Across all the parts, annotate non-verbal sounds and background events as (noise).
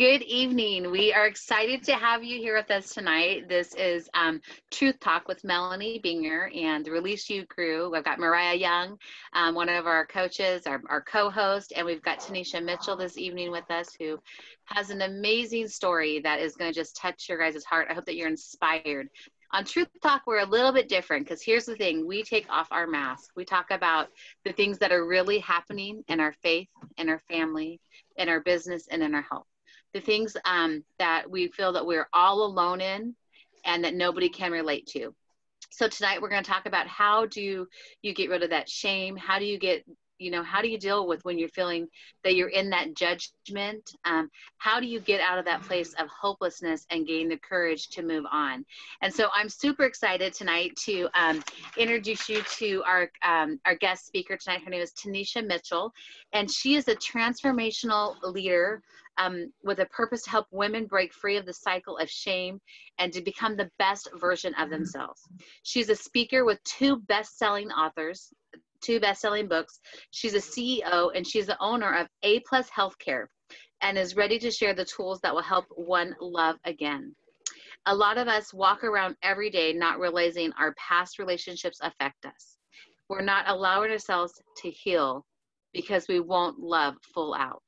Good evening. We are excited to have you here with us tonight. This is um, Truth Talk with Melony Buenger and the Release You crew. We've got Myhriah Young, um, one of our coaches, our, our co host, and we've got Tanisha Mitchell this evening with us, who has an amazing story that is going to just touch your guys' heart. I hope that you're inspired. On Truth Talk, we're a little bit different because here's the thing we take off our mask. We talk about the things that are really happening in our faith, in our family, in our business, and in our health the things um, that we feel that we're all alone in and that nobody can relate to. So tonight we're going to talk about how do you get rid of that shame? How do you get you know how do you deal with when you're feeling that you're in that judgment? Um, how do you get out of that place of hopelessness and gain the courage to move on? And so i'm super excited tonight to um, introduce you to our um, our guest speaker tonight. Her name is tanisha mitchell and she is a transformational leader um, with a purpose to help women break free of the cycle of shame and to become the best version of themselves. She's a speaker with two best selling authors, two best-selling books. She's a CEO and she's the owner of A Plus Healthcare and is ready to share the tools that will help one love again. A lot of us walk around every day not realizing our past relationships affect us. We're not allowing ourselves to heal because we won't love full out.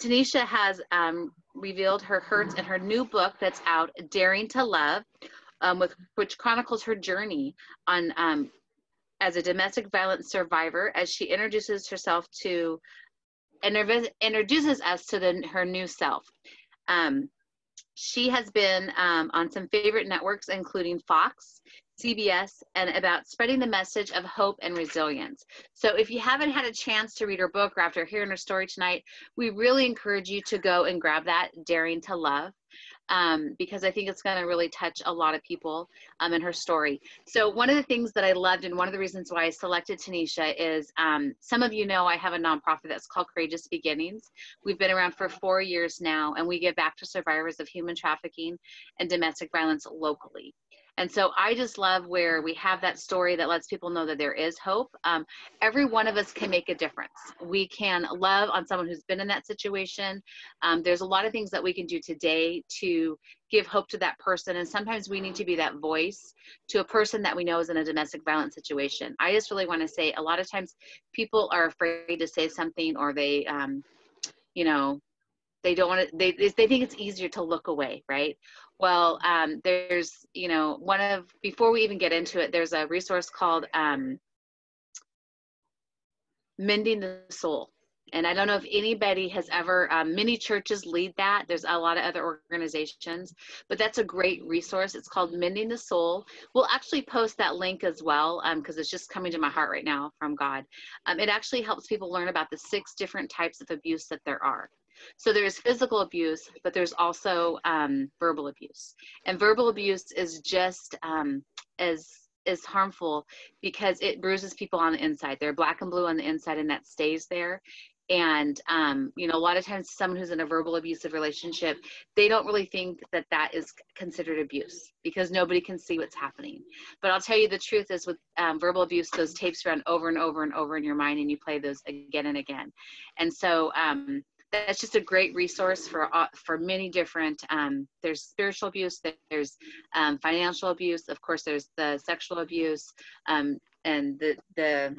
Tanisha has um, revealed her hurts in her new book that's out, Daring to Love, um, with, which chronicles her journey on um, as a domestic violence survivor as she introduces herself to introduces us to the, her new self. Um, she has been um, on some favorite networks, including Fox, CBS, and about spreading the message of hope and resilience. So, if you haven't had a chance to read her book or after hearing her story tonight, we really encourage you to go and grab that, Daring to Love um, because I think it's going to really touch a lot of people um, in her story. So, one of the things that I loved, and one of the reasons why I selected Tanisha is um, some of you know I have a nonprofit that's called Courageous Beginnings. We've been around for four years now, and we give back to survivors of human trafficking and domestic violence locally. And so I just love where we have that story that lets people know that there is hope. Um, every one of us can make a difference. We can love on someone who's been in that situation. Um, there's a lot of things that we can do today to give hope to that person. And sometimes we need to be that voice to a person that we know is in a domestic violence situation. I just really want to say a lot of times people are afraid to say something or they, um, you know, they don't want to they, they think it's easier to look away right well um, there's you know one of before we even get into it there's a resource called um, mending the soul. And i don't know if anybody has ever um, many churches lead that. There's a lot of other organizations but that's a great resource. It's called mending the soul. We'll actually post that link as well because um, it's just coming to my heart right now from god. Um, it actually helps people learn about the six different types of abuse that there are so there's physical abuse, but there's also um, verbal abuse. And verbal abuse is just um, as is harmful because it bruises people on the inside. They're black and blue on the inside, and that stays there. And um, you know, a lot of times, someone who's in a verbal abusive relationship, they don't really think that that is considered abuse because nobody can see what's happening. But I'll tell you the truth is, with um, verbal abuse, those tapes run over and over and over in your mind, and you play those again and again. And so, um, that's just a great resource for uh, for many different um, there's spiritual abuse there's um, financial abuse of course there's the sexual abuse um, and the the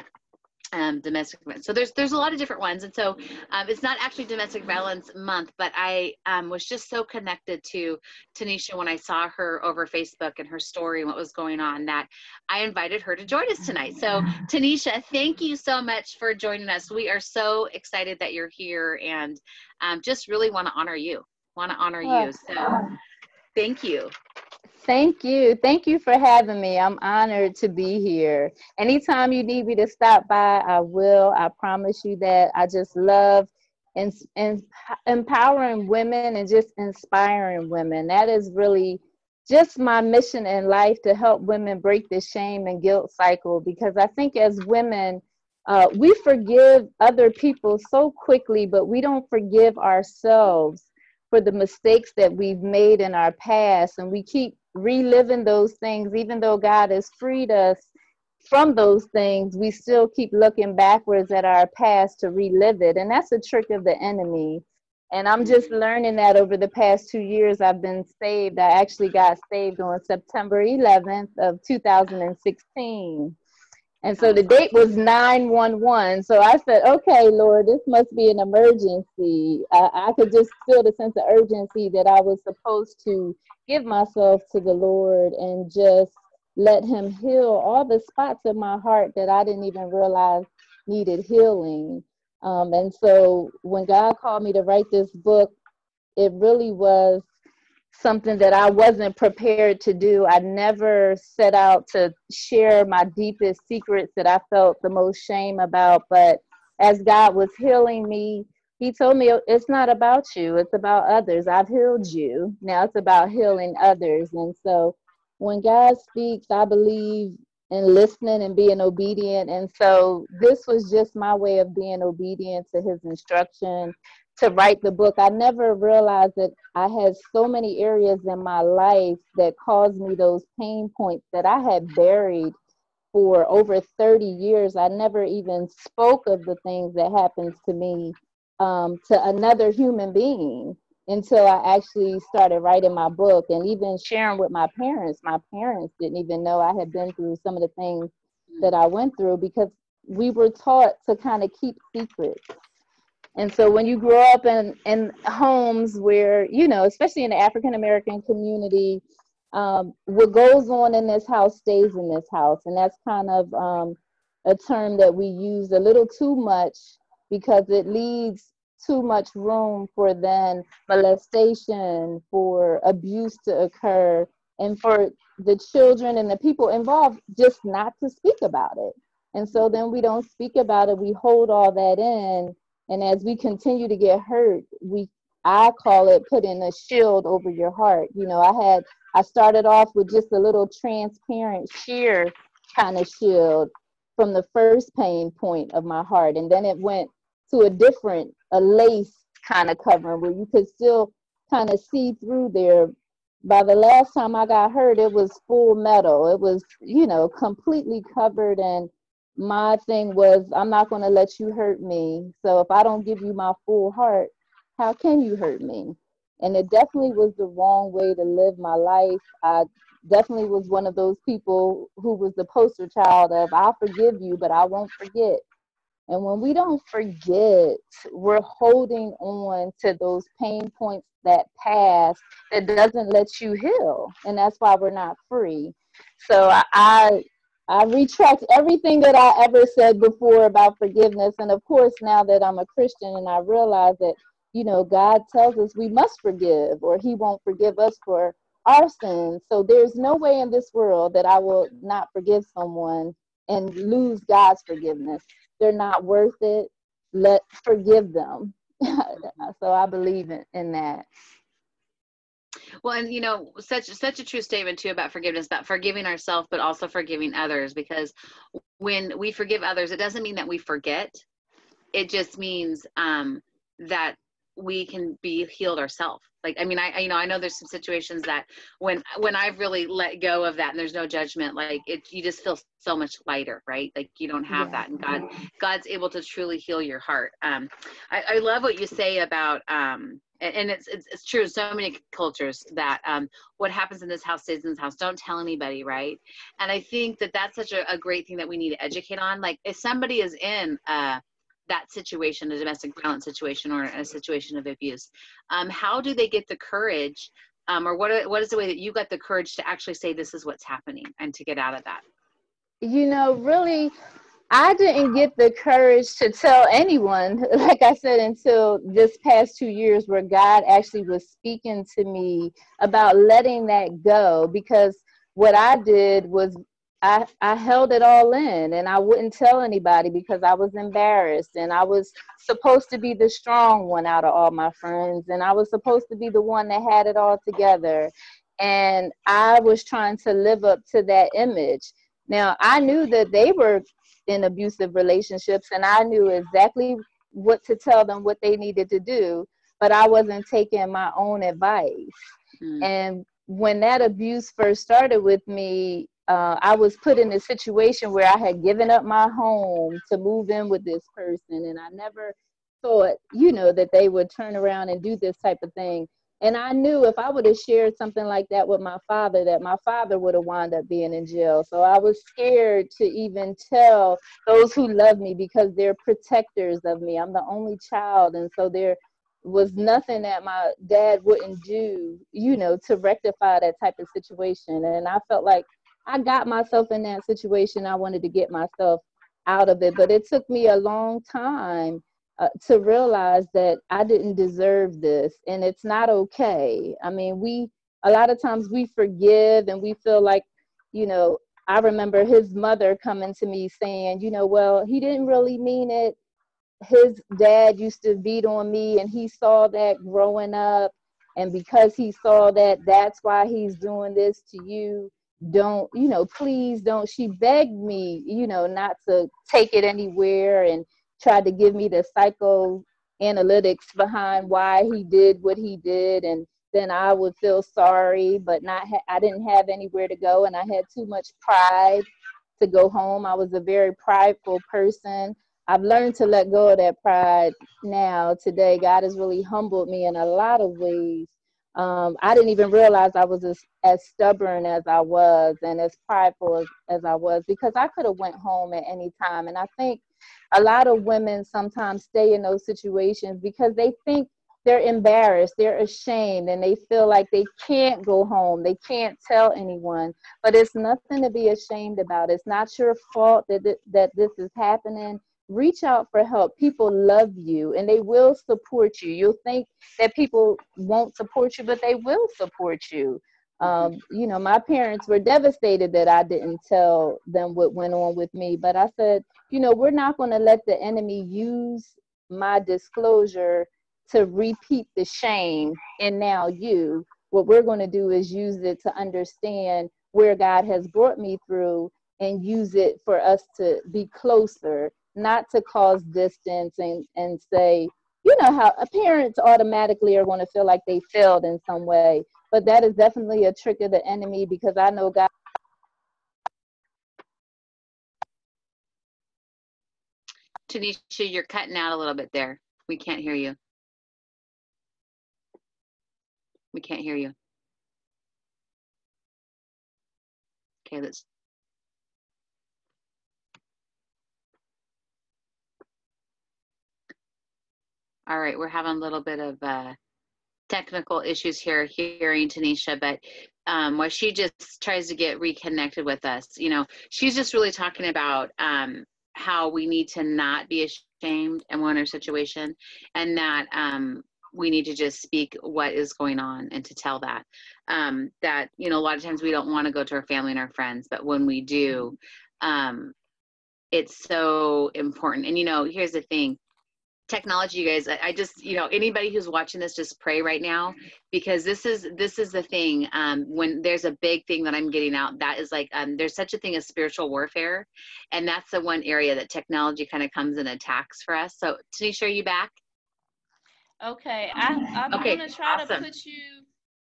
um, domestic violence. So there's there's a lot of different ones, and so um, it's not actually Domestic Violence Month, but I um, was just so connected to Tanisha when I saw her over Facebook and her story and what was going on that I invited her to join us tonight. So Tanisha, thank you so much for joining us. We are so excited that you're here, and um, just really want to honor you. Want to honor you. So thank you. Thank you. Thank you for having me. I'm honored to be here. Anytime you need me to stop by, I will. I promise you that. I just love and in, empowering women and just inspiring women. That is really just my mission in life to help women break the shame and guilt cycle because I think as women, uh, we forgive other people so quickly, but we don't forgive ourselves for the mistakes that we've made in our past. And we keep reliving those things, even though God has freed us from those things, we still keep looking backwards at our past to relive it. And that's a trick of the enemy. And I'm just learning that over the past two years I've been saved. I actually got saved on September 11th of 2016. And so the date was 911. So I said, okay, Lord, this must be an emergency. I, I could just feel the sense of urgency that I was supposed to give myself to the Lord and just let Him heal all the spots in my heart that I didn't even realize needed healing. Um, and so when God called me to write this book, it really was something that I wasn't prepared to do. I never set out to share my deepest secrets that I felt the most shame about. But as God was healing me, He told me oh, it's not about you, it's about others. I've healed you. Now it's about healing others. And so when God speaks, I believe in listening and being obedient. And so this was just my way of being obedient to His instruction to write the book, I never realized that I had so many areas in my life that caused me those pain points that I had buried for over 30 years. I never even spoke of the things that happened to me um, to another human being until I actually started writing my book and even sharing with my parents. My parents didn't even know I had been through some of the things that I went through because we were taught to kind of keep secrets and so when you grow up in, in homes where, you know, especially in the African American community, um, what goes on in this house stays in this house. And that's kind of um, a term that we use a little too much because it leaves too much room for then molestation, for abuse to occur, and for the children and the people involved just not to speak about it. And so then we don't speak about it, we hold all that in and as we continue to get hurt, we I call it putting a shield over your heart. You know, I had I started off with just a little transparent sheer kind of shield from the first pain point of my heart, and then it went to a different, a lace kind of covering where you could still kind of see through there. By the last time I got hurt, it was full metal. It was, you know, completely covered and my thing was i'm not going to let you hurt me. So if i don't give you my full heart how can you hurt me? And it definitely was the wrong way to live my life. I definitely was one of those people who was the poster child of i'll forgive you but i won't forget. And when we don't forget we're holding on to those pain points that pass that doesn't let you heal. And that's why we're not free. So I, I retract everything that I ever said before about forgiveness. And of course, now that I'm a Christian and I realize that, you know, God tells us we must forgive or He won't forgive us for our sins. So there's no way in this world that I will not forgive someone and lose God's forgiveness. They're not worth it. Let forgive them. (laughs) so I believe in, in that. Well, and you know, such such a true statement too about forgiveness, about forgiving ourselves, but also forgiving others. Because when we forgive others, it doesn't mean that we forget. It just means um, that we can be healed ourselves like i mean I, I, you know i know there's some situations that when when i've really let go of that and there's no judgment like it you just feel so much lighter right? Like you don't have yeah. that. And god god's able to truly heal your heart. Um i, I love what you say about um and it's, it's, it's true in so many cultures that um, what happens in this house stays in this house. Don't tell anybody right? And i think that that's such a, a great thing that we need to educate on. Like if somebody is in uh, that situation a domestic violence situation or a situation of abuse um, how do they get the courage um, or what, what is the way that you got the courage to actually say this is what's happening and to get out of that you know really I didn't get the courage to tell anyone, (laughs) like I said, until this past two years, where God actually was speaking to me about letting that go. Because what I did was I, I held it all in and I wouldn't tell anybody because I was embarrassed and I was supposed to be the strong one out of all my friends and I was supposed to be the one that had it all together. And I was trying to live up to that image. Now, I knew that they were in abusive relationships and I knew exactly what to tell them what they needed to do, but I wasn't taking my own advice. Mm. And when that abuse first started with me, uh, I was put in a situation where I had given up my home to move in with this person, and I never thought, you know, that they would turn around and do this type of thing. And I knew if I would have shared something like that with my father, that my father would have wound up being in jail. So I was scared to even tell those who love me because they're protectors of me. I'm the only child. And so there was nothing that my dad wouldn't do, you know, to rectify that type of situation. And I felt like I got myself in that situation. I wanted to get myself out of it. But it took me a long time uh, to realize that I didn't deserve this and it's not okay. I mean, we, a lot of times we forgive and we feel like, you know, I remember his mother coming to me saying, you know, well, he didn't really mean it. His dad used to beat on me and he saw that growing up. And because he saw that, that's why he's doing this to you. Don't, you know, please don't. She begged me, you know, not to take it anywhere and tried to give me the psychoanalytics behind why he did what he did and then I would feel sorry, but not ha- I didn't have anywhere to go, and I had too much pride to go home. I was a very prideful person. I've learned to let go of that pride now. Today, God has really humbled me in a lot of ways. Um, I didn't even realize I was as, as stubborn as I was and as prideful as, as I was because I could have went home at any time. And I think a lot of women sometimes stay in those situations because they think they're embarrassed, they're ashamed, and they feel like they can't go home, they can't tell anyone. But it's nothing to be ashamed about. It's not your fault that, th- that this is happening. Reach out for help. People love you and they will support you. You'll think that people won't support you, but they will support you. Um, you know, my parents were devastated that I didn't tell them what went on with me, but I said, you know, we're not going to let the enemy use my disclosure to repeat the shame and now you. What we're going to do is use it to understand where God has brought me through and use it for us to be closer, not to cause distance and, and say, you know how parents automatically are going to feel like they failed in some way but that is definitely a trick of the enemy because i know god Tanisha, you're cutting out a little bit there. We can't hear you. We can't hear you. Okay, let's. All right, we're having a little bit of uh, technical issues here hearing Tanisha, but um, she just tries to get reconnected with us, you know, she's just really talking about um, how we need to not be ashamed and we're in a situation and that um, we need to just speak what is going on and to tell that um, that you know a lot of times we don't want to go to our family and our friends but when we do um, it's so important. And you know here's the thing technology you guys I, just you know anybody who's watching this just pray right now because this is this is the thing um when there's a big thing that i'm getting out that is like um there's such a thing as spiritual warfare and that's the one area that technology kind of comes and attacks for us so tanisha are you back okay i i'm okay. gonna try awesome. to put you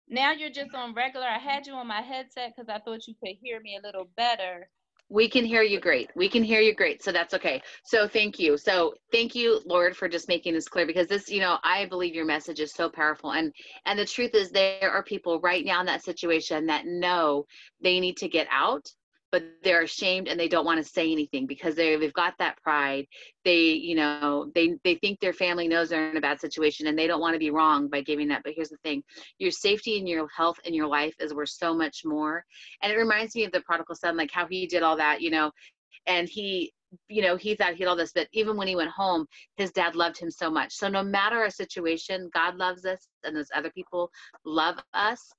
now you're just on regular i had you on my headset because i thought you could hear me a little better we can hear you great. We can hear you great. So that's okay. So thank you. So thank you, Lord, for just making this clear because this, you know, I believe your message is so powerful. And and the truth is there are people right now in that situation that know they need to get out but they're ashamed and they don't want to say anything because they, they've got that pride. They you know they they think their family knows they're in a bad situation and they don't want to be wrong by giving that but here's the thing. Your safety and your health and your life is worth so much more. And it reminds me of the prodigal son like how he did all that you know and he you know he thought he had all this but even when he went home his dad loved him so much. So no matter our situation god loves us and those other people love us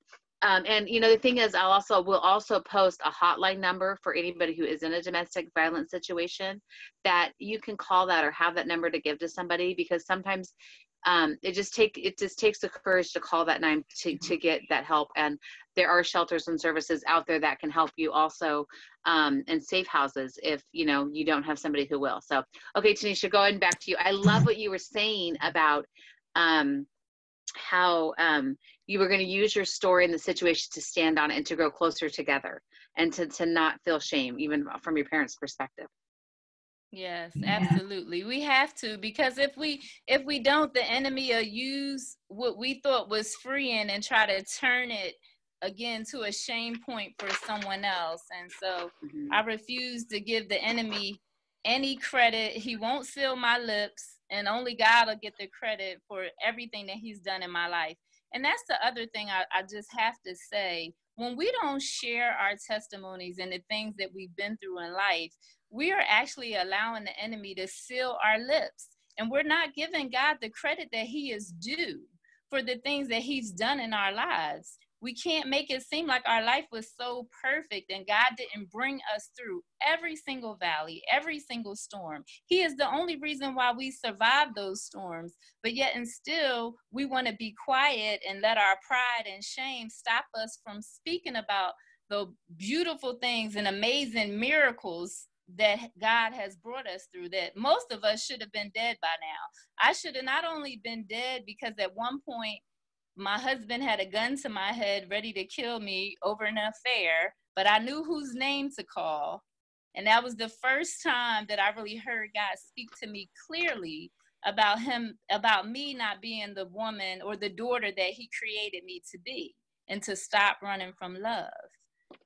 um, and you know the thing is, I'll also will also post a hotline number for anybody who is in a domestic violence situation that you can call that or have that number to give to somebody because sometimes um, it just take it just takes the courage to call that nine to to get that help. And there are shelters and services out there that can help you also um, and safe houses if you know you don't have somebody who will. So okay tanisha going back to you i love what you were saying about um, how um, you were going to use your story and the situation to stand on and to grow closer together and to, to not feel shame even from your parents perspective Yes, absolutely. We have to because if we if we don't, the enemy will use what we thought was freeing and try to turn it again to a shame point for someone else. And so mm-hmm. I refuse to give the enemy any credit. He won't seal my lips, and only God will get the credit for everything that He's done in my life. And that's the other thing I, I just have to say. When we don't share our testimonies and the things that we've been through in life, we are actually allowing the enemy to seal our lips. And we're not giving God the credit that He is due for the things that He's done in our lives. We can't make it seem like our life was so perfect and God didn't bring us through every single valley, every single storm. He is the only reason why we survived those storms. But yet, and still, we want to be quiet and let our pride and shame stop us from speaking about the beautiful things and amazing miracles that God has brought us through that most of us should have been dead by now. I should have not only been dead because at one point my husband had a gun to my head ready to kill me over an affair, but I knew whose name to call. And that was the first time that I really heard God speak to me clearly about him, about me not being the woman or the daughter that he created me to be and to stop running from love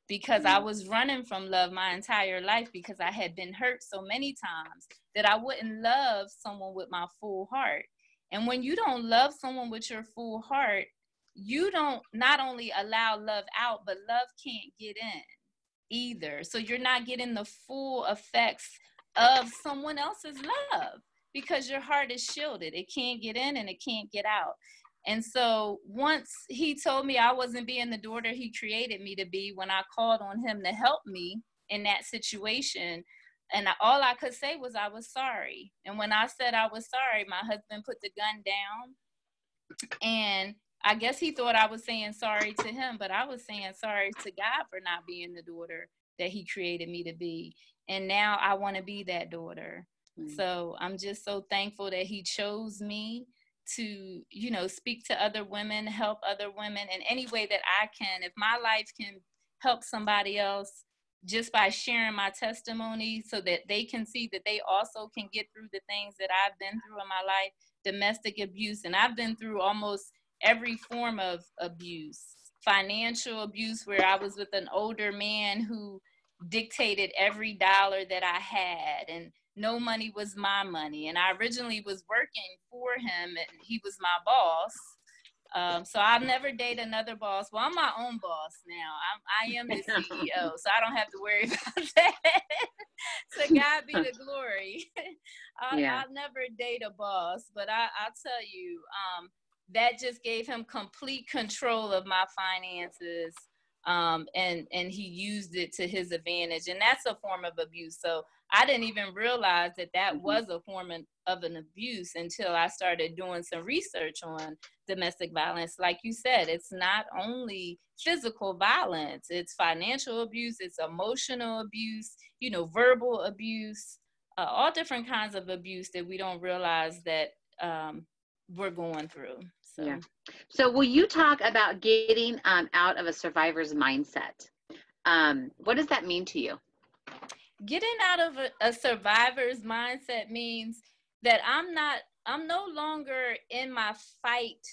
because I was running from love my entire life because I had been hurt so many times that I wouldn't love someone with my full heart. And when you don't love someone with your full heart, you don't not only allow love out, but love can't get in either. So you're not getting the full effects of someone else's love because your heart is shielded. It can't get in and it can't get out. And so once he told me I wasn't being the daughter he created me to be, when I called on him to help me in that situation, and all I could say was I was sorry. And when I said I was sorry, my husband put the gun down. And I guess he thought I was saying sorry to him, but I was saying sorry to God for not being the daughter that he created me to be. And now I want to be that daughter. Mm-hmm. So I'm just so thankful that he chose me to you know speak to other women help other women in any way that i can if my life can help somebody else just by sharing my testimony so that they can see that they also can get through the things that i've been through in my life domestic abuse and i've been through almost every form of abuse financial abuse where i was with an older man who dictated every dollar that i had and no money was my money. And I originally was working for him and he was my boss. Um, so I've never date another boss. Well, I'm my own boss now. I'm, I am the (laughs) CEO, so I don't have to worry (laughs) about that. so God be the glory. (laughs) I'll, yeah. I'll never date a boss, but I, I'll tell you, um, that just gave him complete control of my finances. Um, and and he used it to his advantage, and that's a form of abuse. So I didn't even realize that that mm-hmm. was a form of an abuse until I started doing some research on domestic violence. Like you said, it's not only physical violence, it's financial abuse, it's emotional abuse, you know, verbal abuse, uh, all different kinds of abuse that we don't realize that um, we're going through. So. Yeah. So, will you talk about getting um, out of a survivor's mindset? Um, what does that mean to you? Getting out of a, a survivor's mindset means that I'm not, I'm no longer in my fight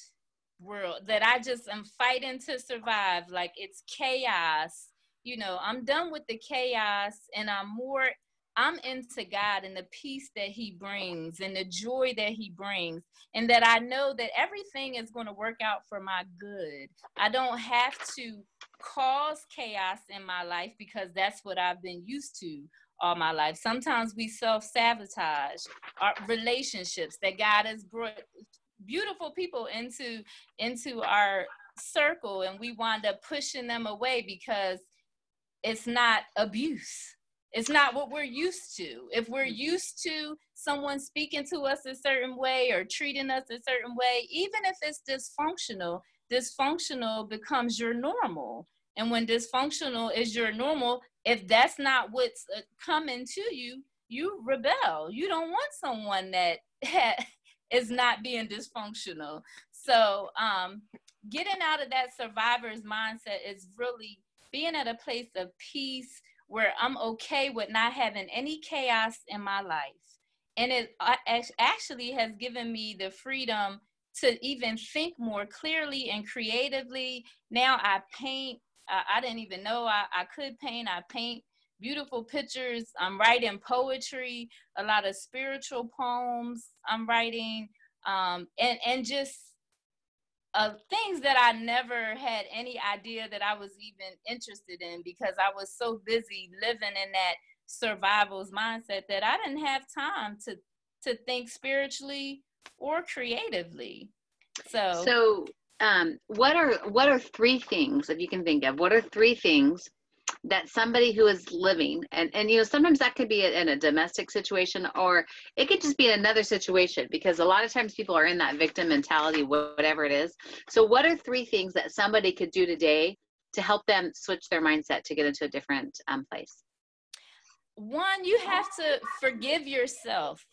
world, that I just am fighting to survive. Like it's chaos. You know, I'm done with the chaos and I'm more I'm into God and the peace that He brings and the joy that He brings, and that I know that everything is going to work out for my good. I don't have to cause chaos in my life because that's what I've been used to all my life. Sometimes we self sabotage our relationships that God has brought beautiful people into into our circle and we wind up pushing them away because it's not abuse it's not what we're used to. If we're mm-hmm. used to someone speaking to us a certain way or treating us a certain way, even if it's dysfunctional, dysfunctional becomes your normal. And when dysfunctional is your normal, if that's not what's uh, coming to you, you rebel. You don't want someone that (laughs) is not being dysfunctional. So, um, getting out of that survivor's mindset is really being at a place of peace where I'm okay with not having any chaos in my life. And it uh, actually has given me the freedom to even think more clearly and creatively. Now I paint. I, I didn't even know I, I could paint. I paint beautiful pictures. I'm writing poetry, a lot of spiritual poems. I'm writing, um, and and just uh, things that I never had any idea that I was even interested in because I was so busy living in that survival's mindset that I didn't have time to to think spiritually or creatively. So So um what are what are three things that you can think of? What are three things that somebody who is living and and you know sometimes that could be in a domestic situation or it could just be in another situation because a lot of times people are in that victim mentality whatever it is so what are three things that somebody could do today to help them switch their mindset to get into a different um, place one you have to forgive yourself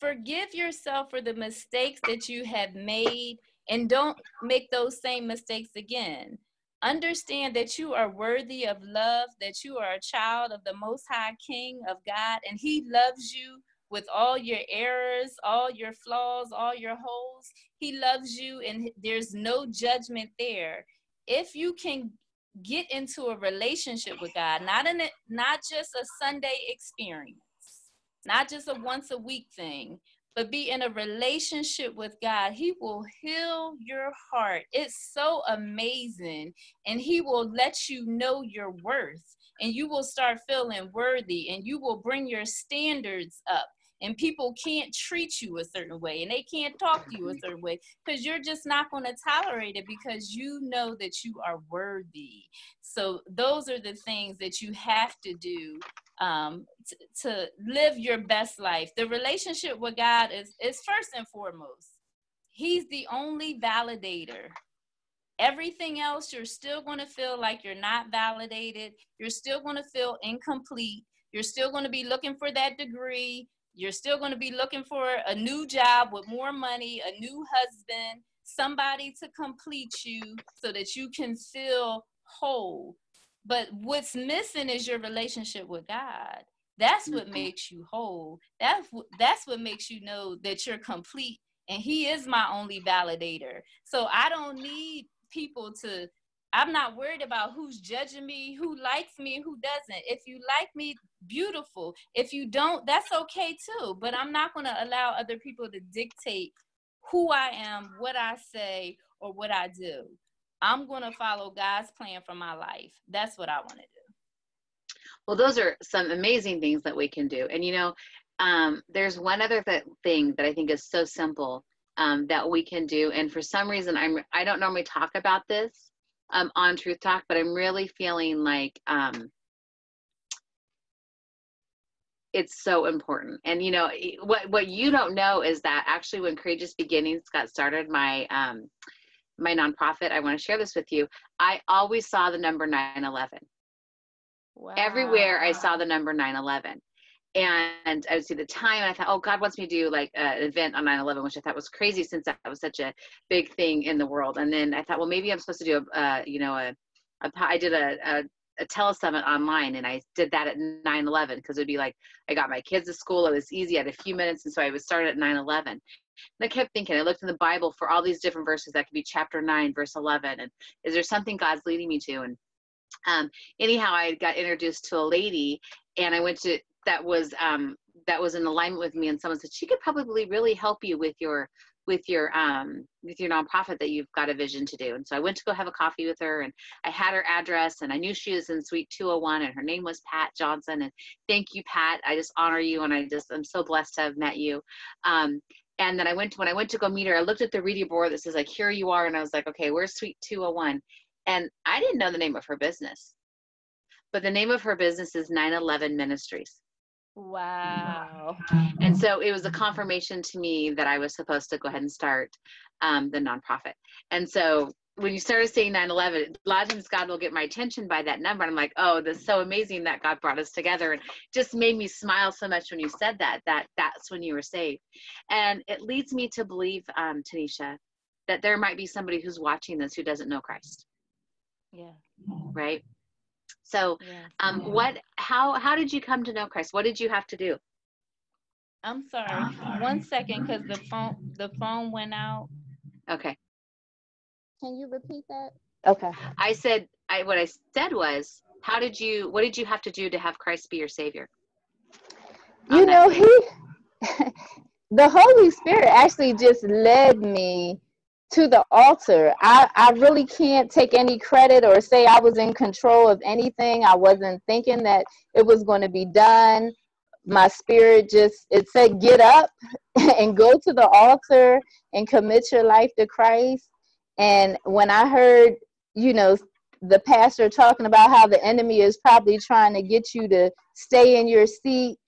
forgive yourself for the mistakes that you have made and don't make those same mistakes again Understand that you are worthy of love, that you are a child of the Most High King of God, and He loves you with all your errors, all your flaws, all your holes. He loves you, and there's no judgment there. If you can get into a relationship with God, not in a, not just a Sunday experience, not just a once a week thing, but be in a relationship with God, He will heal your heart. It's so amazing. And He will let you know your worth. And you will start feeling worthy and you will bring your standards up. And people can't treat you a certain way and they can't talk to you a certain way because you're just not going to tolerate it because you know that you are worthy. So, those are the things that you have to do um, t- to live your best life. The relationship with God is, is first and foremost. He's the only validator. Everything else, you're still going to feel like you're not validated. You're still going to feel incomplete. You're still going to be looking for that degree. You're still going to be looking for a new job with more money, a new husband, somebody to complete you so that you can feel whole but what's missing is your relationship with God. That's what mm-hmm. makes you whole. That's that's what makes you know that you're complete and he is my only validator. So I don't need people to I'm not worried about who's judging me, who likes me, who doesn't. If you like me, beautiful. If you don't, that's okay too. But I'm not going to allow other people to dictate who I am, what I say, or what I do. I'm going to follow God's plan for my life. That's what I want to do. Well, those are some amazing things that we can do. And, you know, um, there's one other th- thing that I think is so simple um, that we can do. And for some reason, I'm, I don't normally talk about this um, on Truth Talk, but I'm really feeling like um, it's so important. And, you know, what, what you don't know is that actually when Courageous Beginnings got started, my, um, my nonprofit, I want to share this with you. I always saw the number 911. Wow. Everywhere I saw the number 911. And I would see the time, and I thought, oh, God wants me to do like an event on 9 11, which I thought was crazy since that was such a big thing in the world. And then I thought, well, maybe I'm supposed to do a, uh, you know, a, a I did a, a a telesummit online and I did that at 9 11 because it would be like I got my kids to school. It was easy. I had a few minutes. And so I would start at 9 11. And I kept thinking, I looked in the Bible for all these different verses. That could be chapter 9, verse 11. And is there something God's leading me to? And um, anyhow, I got introduced to a lady and I went to, that was, um, that was in alignment with me. And someone said, she could probably really help you with your, with your um with your nonprofit that you've got a vision to do and so i went to go have a coffee with her and i had her address and i knew she was in suite 201 and her name was pat johnson and thank you pat i just honor you and i just i'm so blessed to have met you um, and then I went to, when I went to go meet her, I looked at the reading board that says like, here you are. And I was like, okay, where's suite 201? And I didn't know the name of her business, but the name of her business is 911 Ministries. Wow. And so it was a confirmation to me that I was supposed to go ahead and start um, the nonprofit. And so when you started saying 9-11 a lot of times god will get my attention by that number and i'm like oh this is so amazing that god brought us together and just made me smile so much when you said that that that's when you were saved and it leads me to believe um, tanisha that there might be somebody who's watching this who doesn't know christ yeah right So, um, what, how, how did you come to know Christ? What did you have to do? I'm sorry. One second, because the phone the phone went out. Okay. Can you repeat that? Okay. I said, I what I said was, how did you? What did you have to do to have Christ be your savior? You know, he, (laughs) the Holy Spirit actually just led me to the altar. I, I really can't take any credit or say I was in control of anything. I wasn't thinking that it was going to be done my spirit just it said get up (laughs) and go to the altar and commit your life to Christ. And when I heard, you know, the pastor talking about how the enemy is probably trying to get you to stay in your seat,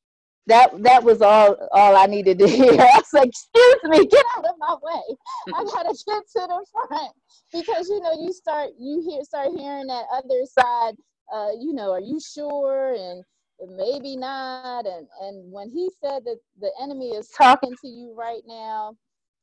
that that was all all I needed to (laughs) hear. I was like, "Excuse me, get out of my way! I (laughs) gotta get to the front." Because you know, you start you hear start hearing that other side. Uh, you know, are you sure? And maybe not and and when he said that the enemy is talking to you right now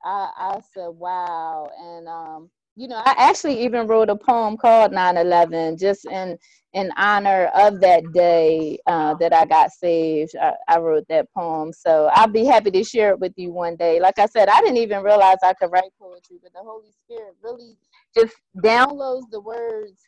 i i said wow and um you know i actually even wrote a poem called 9-11 just in in honor of that day uh, that i got saved. I, I wrote that poem. So i'll be happy to share it with you one day. Like i said i didn't even realize i could write poetry but the holy spirit really just downloads the words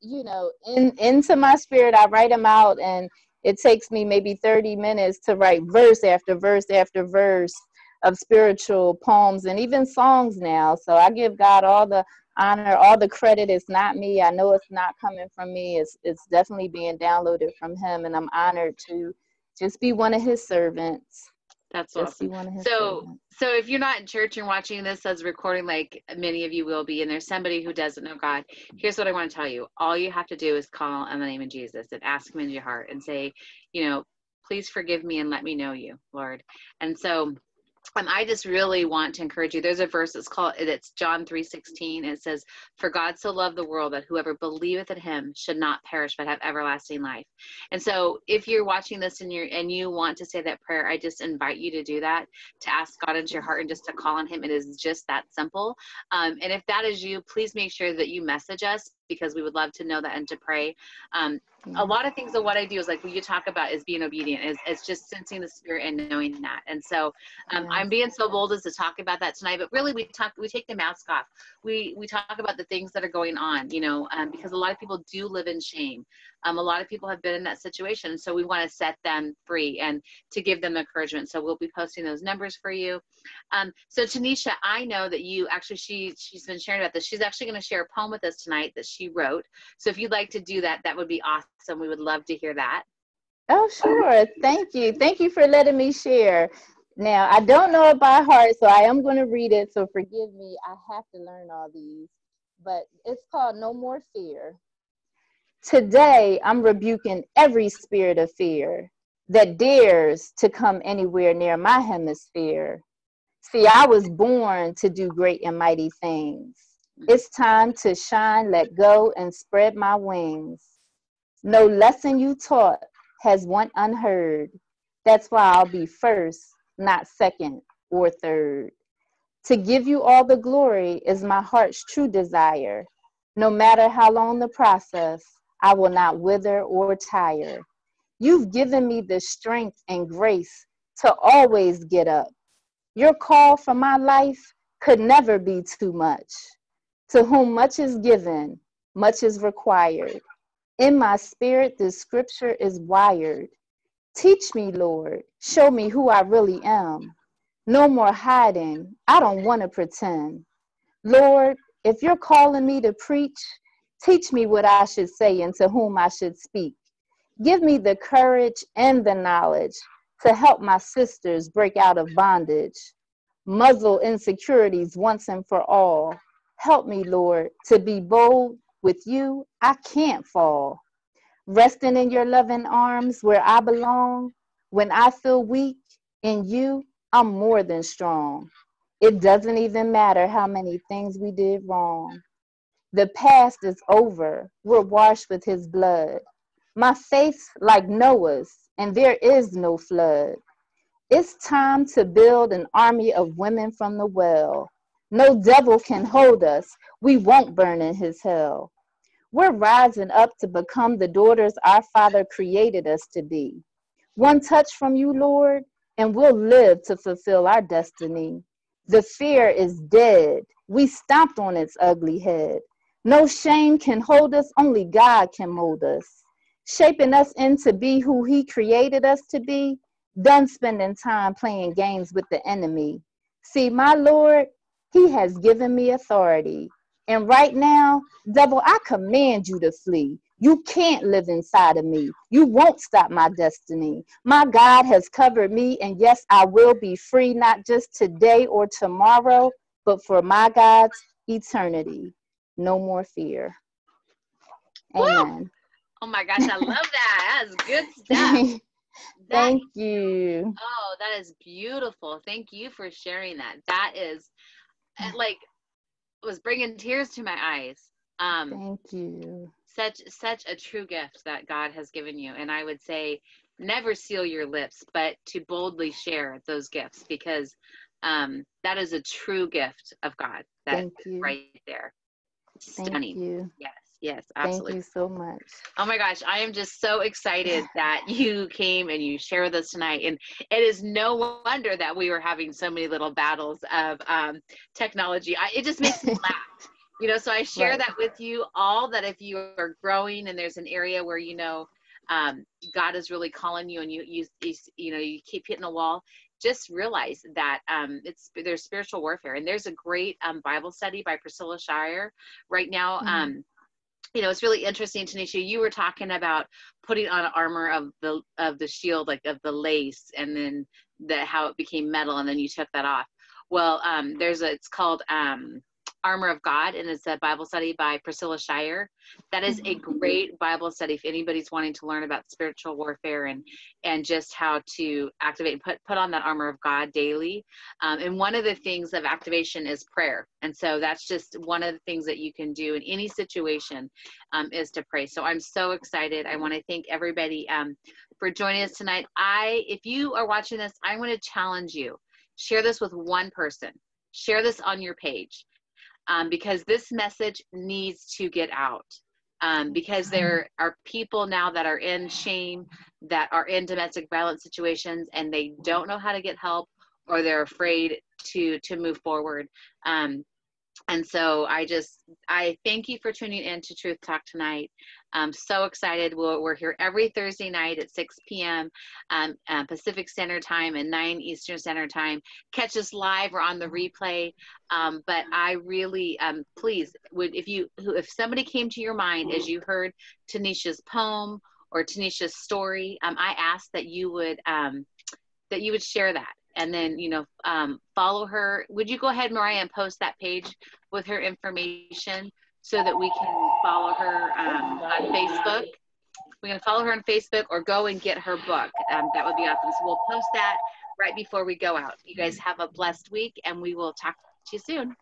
you know in into my spirit. I write them out and it takes me maybe 30 minutes to write verse after verse after verse of spiritual poems and even songs now. So I give God all the honor, all the credit. It's not me. I know it's not coming from me. It's it's definitely being downloaded from him and I'm honored to just be one of his servants. That's awesome. So, so if you're not in church and watching this as recording, like many of you will be, and there's somebody who doesn't know God, here's what I want to tell you. All you have to do is call on the name of Jesus and ask Him into your heart and say, you know, please forgive me and let me know you, Lord. And so um, I just really want to encourage you. There's a verse that's called it's John 3:16. It says, "For God so loved the world that whoever believeth in him should not perish but have everlasting life." And so if you're watching this and you're and you want to say that prayer, I just invite you to do that, to ask God into your heart and just to call on him. It is just that simple. Um, and if that is you, please make sure that you message us because we would love to know that and to pray. Um, a lot of things of what I do is like what you talk about is being obedient, is, is just sensing the spirit and knowing that. And so um, I'm being so bold as to talk about that tonight, but really we talk, we take the mask off. We, we talk about the things that are going on, you know, um, because a lot of people do live in shame. Um, a lot of people have been in that situation. So we want to set them free and to give them encouragement. So we'll be posting those numbers for you. Um, so Tanisha, I know that you actually, she, she's been sharing about this. She's actually going to share a poem with us tonight that she wrote. So if you'd like to do that, that would be awesome. We would love to hear that. Oh, sure. Thank you. Thank you for letting me share. Now, I don't know it by heart, so I am going to read it. So forgive me. I have to learn all these. But it's called No More Fear. Today, I'm rebuking every spirit of fear that dares to come anywhere near my hemisphere. See, I was born to do great and mighty things. Mm-hmm. It's time to shine, let go, and spread my wings. No lesson you taught has went unheard. That's why I'll be first, not second or third. To give you all the glory is my heart's true desire. No matter how long the process, I will not wither or tire. You've given me the strength and grace to always get up. Your call for my life could never be too much. To whom much is given, much is required. In my spirit, the scripture is wired. Teach me, Lord. Show me who I really am. No more hiding. I don't want to pretend. Lord, if you're calling me to preach, Teach me what I should say and to whom I should speak. Give me the courage and the knowledge to help my sisters break out of bondage. Muzzle insecurities once and for all. Help me, Lord, to be bold with you. I can't fall. Resting in your loving arms where I belong. When I feel weak in you, I'm more than strong. It doesn't even matter how many things we did wrong. The past is over. We're washed with his blood. My faith's like Noah's, and there is no flood. It's time to build an army of women from the well. No devil can hold us. We won't burn in his hell. We're rising up to become the daughters our Father created us to be. One touch from you, Lord, and we'll live to fulfill our destiny. The fear is dead. We stomped on its ugly head. No shame can hold us, only God can mold us, shaping us into be who He created us to be. Done spending time playing games with the enemy. See, my Lord, He has given me authority. And right now, devil, I command you to flee. You can't live inside of me. You won't stop my destiny. My God has covered me, and yes, I will be free, not just today or tomorrow, but for my God's eternity. No more fear. Amen. Woo! Oh my gosh, I love (laughs) that. That's good stuff. (laughs) Thank you. Oh, that is beautiful. Thank you for sharing that. That is like was bringing tears to my eyes. Um, Thank you such such a true gift that God has given you. And I would say never seal your lips, but to boldly share those gifts because um, that is a true gift of God. That right there. Stunning. Thank you. Yes, yes, absolutely. Thank you so much. Oh my gosh, I am just so excited that you came and you share with us tonight. And it is no wonder that we were having so many little battles of um, technology. I, it just makes me (laughs) laugh you know so i share right. that with you all that if you are growing and there's an area where you know um, god is really calling you and you, you you you know you keep hitting a wall just realize that um, it's there's spiritual warfare and there's a great um, bible study by priscilla shirer right now mm-hmm. um, you know it's really interesting tanisha you were talking about putting on armor of the of the shield like of the lace and then the how it became metal and then you took that off. Well um, there's a it's called um, Armor of God, and it's a Bible study by Priscilla Shirer. That is a mm-hmm. great Bible study if anybody's wanting to learn about spiritual warfare and and just how to activate and put put on that armor of God daily. Um, and one of the things of activation is prayer, and so that's just one of the things that you can do in any situation um, is to pray. So I'm so excited. I want to thank everybody um, for joining us tonight. I, if you are watching this, I want to challenge you. Share this with one person. Share this on your page um, because this message needs to get out. Um, because there are people now that are in shame, that are in domestic violence situations, and they don't know how to get help, or they're afraid to to move forward. Um, and so I just I thank you for tuning in to Truth Talk tonight. I'm so excited. We're, we're here every Thursday night at 6 p.m. Um, uh, Pacific Standard Time and 9 Eastern Standard Time. Catch us live or on the replay. Um, but I really, um, please, would if you if somebody came to your mind as you heard Tanisha's poem or Tanisha's story, um, I ask that you would um, that you would share that and then you know um, follow her. Would you go ahead Myhriah and post that page with her information so that we can follow her um, on facebook? We can follow her on facebook or go and get her book. Um, that would be awesome. So we'll post that right before we go out. You guys have a blessed week and we will talk to you soon